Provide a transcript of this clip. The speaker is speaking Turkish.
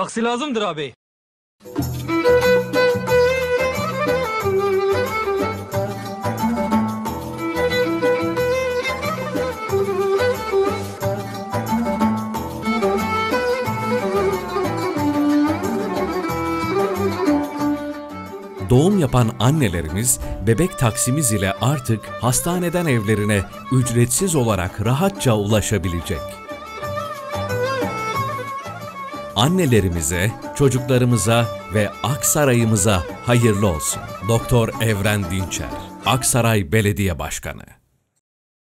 Taksi lazımdır abi. Doğum yapan annelerimiz bebek taksimiz ile artık hastaneden evlerine ücretsiz olarak rahatça ulaşabilecek. Annelerimize, çocuklarımıza ve Aksaray'ımıza hayırlı olsun. Doktor Evren Dinçer, Aksaray Belediye Başkanı